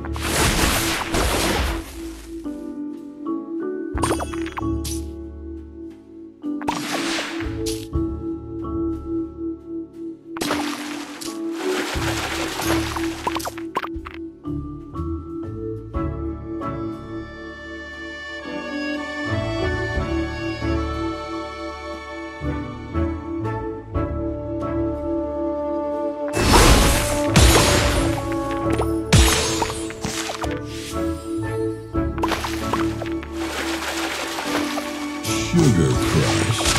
you Sugar Crush.